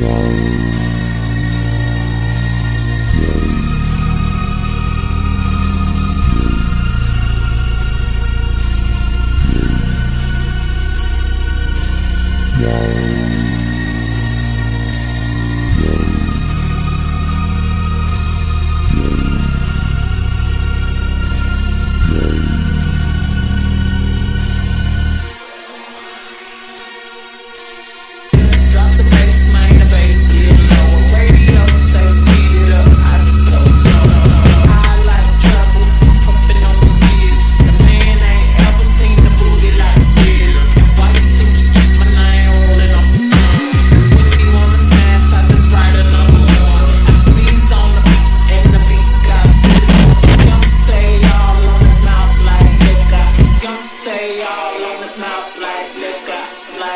Yeah.